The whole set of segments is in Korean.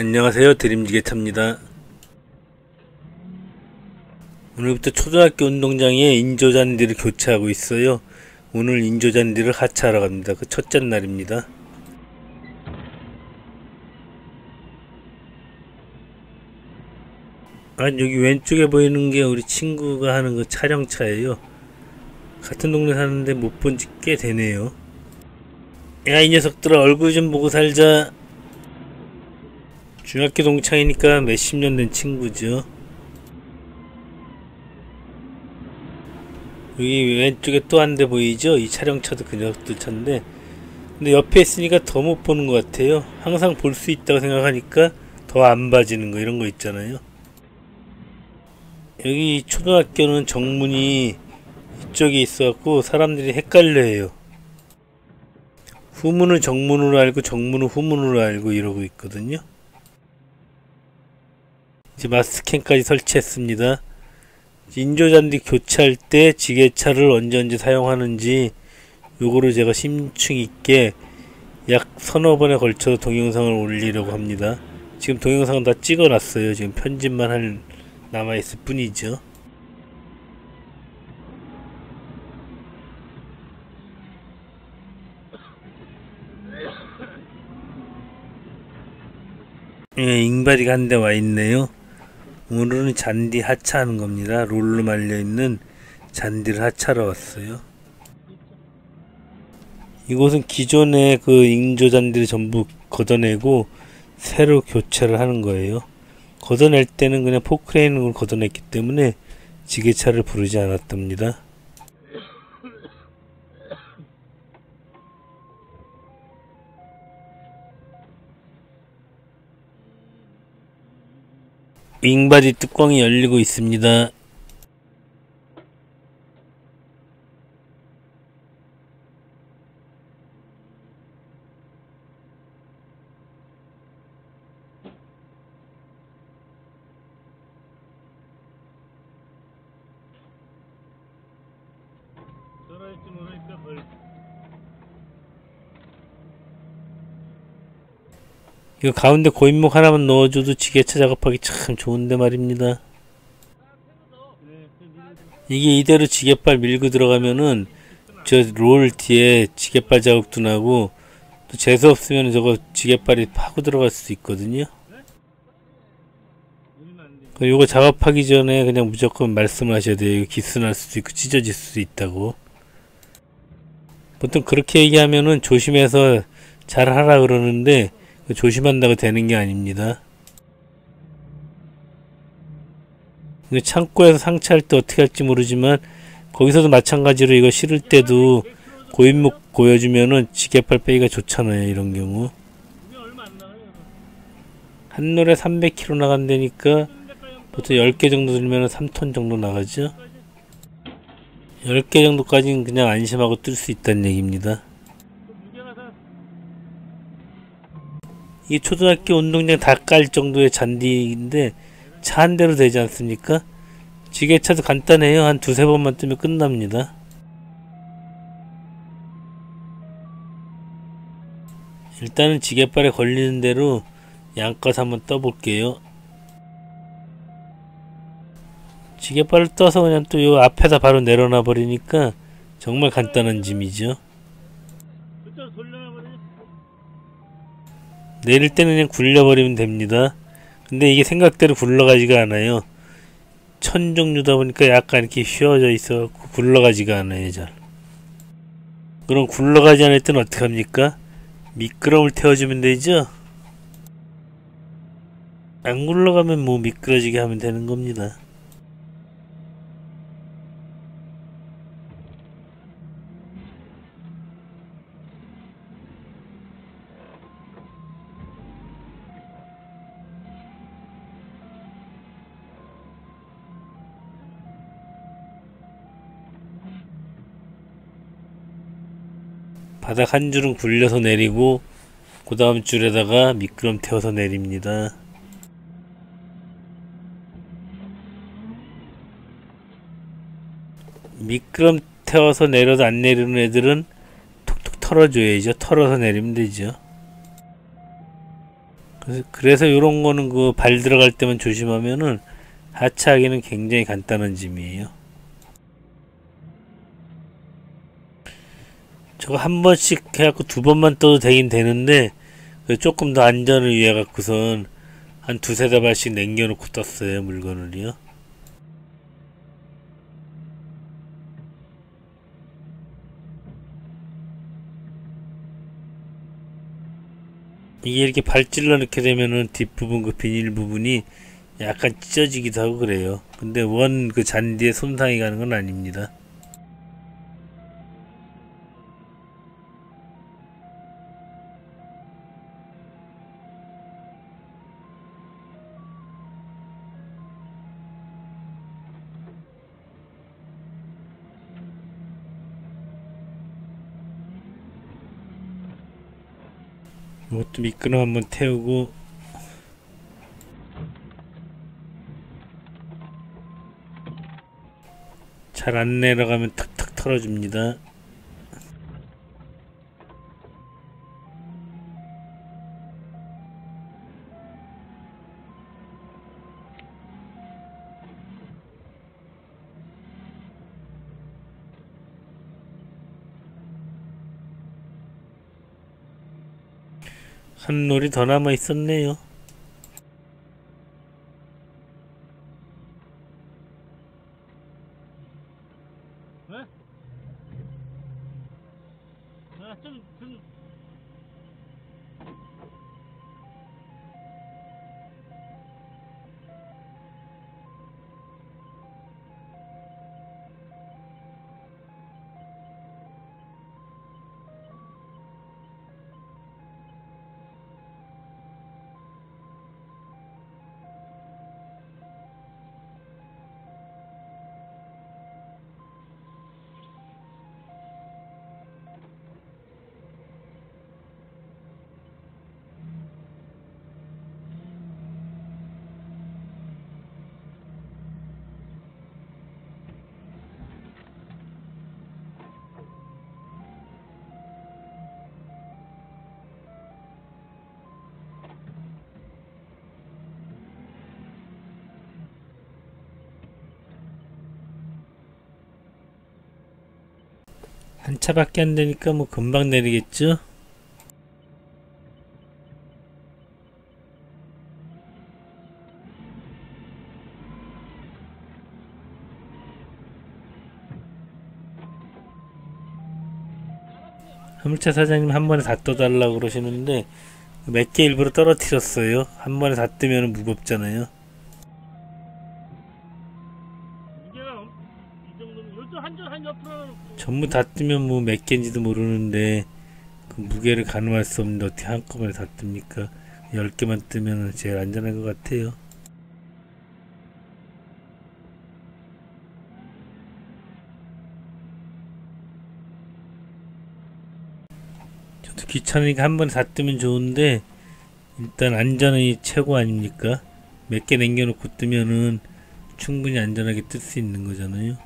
안녕하세요 드림지게차입니다. 오늘부터 초등학교 운동장에 인조잔디를 교체하고 있어요. 오늘 인조잔디를 하차하러 갑니다. 그 첫째 날입니다. 아 여기 왼쪽에 보이는 게 우리 친구가 하는 그 촬영차예요. 같은 동네 사는데 못 본 지 꽤 되네요. 야 이 녀석들아 얼굴 좀 보고 살자 중학교 동창이니까 몇십 년 된 친구죠 여기 왼쪽에 또 한 대 보이죠? 이 촬영차도 그 녀석들 차인데 근데 옆에 있으니까 더 못 보는 것 같아요 항상 볼 수 있다고 생각하니까 더 안 봐지는 거 이런 거 있잖아요 여기 초등학교는 정문이 이쪽에 있어갖고 사람들이 헷갈려해요. 후문을 정문으로 알고 정문을 후문으로 알고 이러고 있거든요. 이제 마스캔까지 설치했습니다. 인조잔디 교체할 때 지게차를 언제 언제 사용하는지 요거를 제가 심층 있게 약 서너 번에 걸쳐서 동영상을 올리려고 합니다. 지금 동영상은 다 찍어놨어요. 지금 편집만 할 남아있을 뿐이죠. 예, 잉바리가 한 대 와 있네요. 오늘은 잔디 하차하는 겁니다. 롤로 말려있는 잔디를 하차하러 왔어요. 이곳은 기존의 그 인조 잔디를 전부 걷어내고 새로 교체를 하는 거예요. 걷어낼 때는 그냥 포크레인으로 걷어냈기 때문에 지게차를 부르지 않았답니다. 윙바디 뚜껑이 열리고 있습니다. 전화했지 모르니까 뭘. 이거 가운데 고인목 하나만 넣어줘도 지게차 작업하기 참 좋은데 말입니다. 이게 이대로 지게발 밀고 들어가면은 저 롤 뒤에 지게발 자국도 나고 또 재수 없으면 저거 지게발이 파고 들어갈 수 있거든요. 요거 작업하기 전에 그냥 무조건 말씀하셔야 돼요. 이거 기스 날 수도 있고 찢어질 수도 있다고. 보통 그렇게 얘기하면은 조심해서 잘 하라 그러는데 조심한다고 되는 게 아닙니다. 창고에서 상차할 때 어떻게 할지 모르지만 거기서도 마찬가지로 이거 실을 때도 고인목 보여주면은 지게팔 빼기가 좋잖아요. 이런 경우. 한 노래 300km 나간다니까 보통 10개 정도 들면 3톤 정도 나가죠. 10개 정도까지는 그냥 안심하고 뜰 수 있다는 얘기입니다. 이 초등학교 운동장 다 깔 정도의 잔디인데 차 한 대로 되지 않습니까? 지게차도 간단해요. 한 두세 번만 뜨면 끝납니다. 일단은 지게발에 걸리는 대로 양껏 한번 떠볼게요. 지게발을 떠서 그냥 또 요 앞에다 바로 내려놔 버리니까 정말 간단한 짐이죠. 내릴 때는 그냥 굴려버리면 됩니다. 근데 이게 생각대로 굴러가지가 않아요. 천 종류다 보니까 약간 이렇게 휘어져 있어 굴러가지가 않아요, 잘. 그럼 굴러가지 않을 때는 어떻게 합니까? 미끄럼을 태워주면 되죠? 안 굴러가면 뭐 미끄러지게 하면 되는 겁니다. 바닥 한 줄은 굴려서 내리고 그 다음 줄에다가 미끄럼 태워서 내립니다. 미끄럼 태워서 내려도 안 내리는 애들은 톡톡 털어줘야죠. 털어서 내리면 되죠. 그래서, 그래서 이런 거는 그 발 들어갈 때만 조심하면은 하차하기는 굉장히 간단한 짐이에요. 저거 한 번씩 해갖고 두 번만 떠도 되긴 되는데 그 조금 더 안전을 위해 갖고선 한 두세 다발씩 남겨놓고 떴어요 물건을요. 이게 이렇게 발질러 넣게 되면은 뒷부분 그 비닐 부분이 약간 찢어지기도 하고 그래요. 근데 원 그 잔디에 손상이 가는 건 아닙니다. 이것도 미끄럼 한번 태우고 잘 안 내려가면 탁탁 털어줍니다. 한 놀이 더 남아 있었네요. 한 차밖에 안 되니까 뭐 금방 내리겠죠? 화물차 사장님 한 번에 다 떠달라고 그러시는데 몇 개 일부러 떨어뜨렸어요. 한 번에 다 뜨면 무겁잖아요. 무게가 전부 다 뜨면 뭐 몇 개인지도 모르는데 그 무게를 가늠할 수 없는데 어떻게 한꺼번에 다 뜹니까? 10개만 뜨면 제일 안전한 것 같아요. 저도 귀찮으니까 한 번에 다 뜨면 좋은데 일단 안전이 최고 아닙니까? 몇 개 남겨놓고 뜨면은 충분히 안전하게 뜰 수 있는 거잖아요.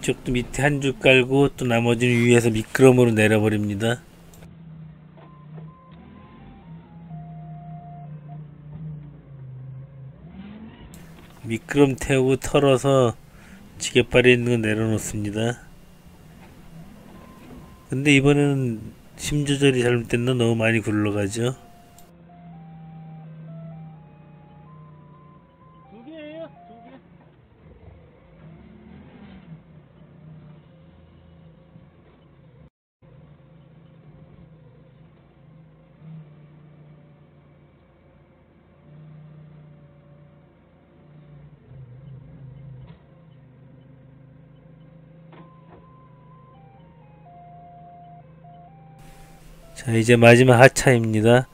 이쪽도 밑에 한 줄 깔고 또 나머지는 위에서 미끄럼으로 내려버립니다. 미끄럼 태우고 털어서 지게발에 있는 거 내려놓습니다. 근데 이번에는 힘 조절이 잘못됐나 너무 많이 굴러가죠. 자, 이제 마지막 하차입니다.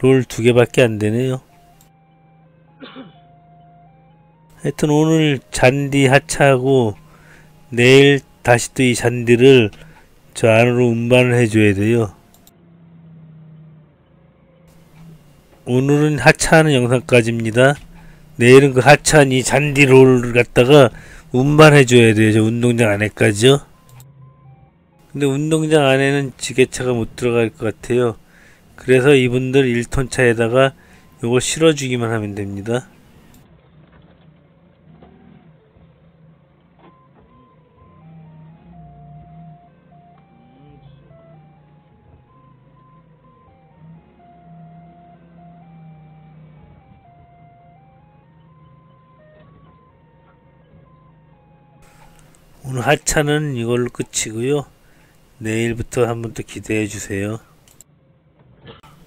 롤 두 개밖에 안 되네요. 하여튼 오늘 잔디 하차하고 내일 다시 또 이 잔디를 저 안으로 운반을 해줘야 돼요. 오늘은 하차하는 영상까지입니다. 내일은 그 하차한 이 잔디 롤을 갖다가 운반해줘야 돼요. 저 운동장 안에까지요. 근데 운동장 안에는 지게차가 못 들어갈 것 같아요. 그래서 이분들 1톤 차에다가 요걸 실어주기만 하면 됩니다. 오늘 하차는 이걸로 끝이고요. 내일부터 한 번 더 기대해 주세요.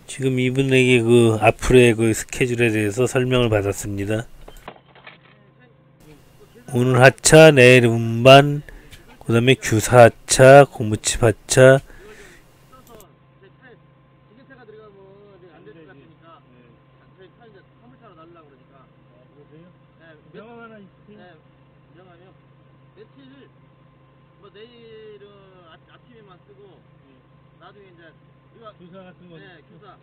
지금 이분에게 그 앞으로의 그 스케줄에 대해서 설명을 받았습니다. 오늘 하차, 내일 운반, 그 다음에 규사 하차, 고무칩 하차, 지게차가 들어가면 안 될 것 같으니까 저희 차 이제 화물차로 날라고 그러니까 그러세요? 네, 몇, 명함 하나 있으세요? 네, 명함이요 며칠 뭐 내일은 아, 아침에만 쓰고 나중에 이제 이거 주사 같은 거네 교사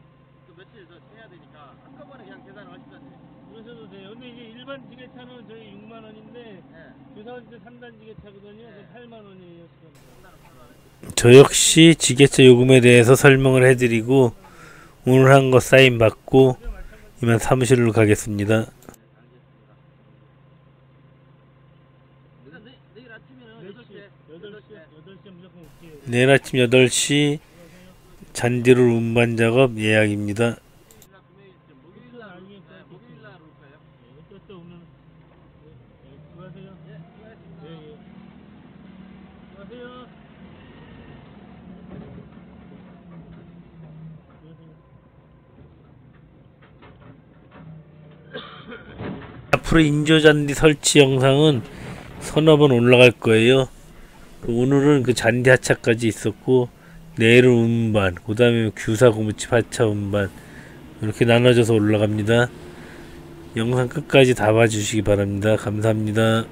또 며칠 더 해야 되니까 한꺼번에 그냥 계산을 하시던데 그러셔도 돼요. 근데 이게 일반 지게차는 저희 6만 원인데 네. 주사원제 3단 지게차거든요. 네. 그 8만 원이에요. 지금. 저 역시 지게차 요금에 대해서 설명을 해드리고 오늘 한 거 사인 받고 이만 사무실로 가겠습니다. 일단 내, 내일 아침에는 8시, 8시에 8시, 8시에 무조건 올게요. 내일 아침 8시 잔디롤 운반 작업 예약입니다. 앞으로 인조잔디 설치 영상은 서너 번 올라갈 거예요. 오늘은 그 잔디 하차까지 있었고 내일은 운반, 그 다음에 규사 고무칩 하차 운반 이렇게 나눠져서 올라갑니다. 영상 끝까지 다 봐주시기 바랍니다. 감사합니다.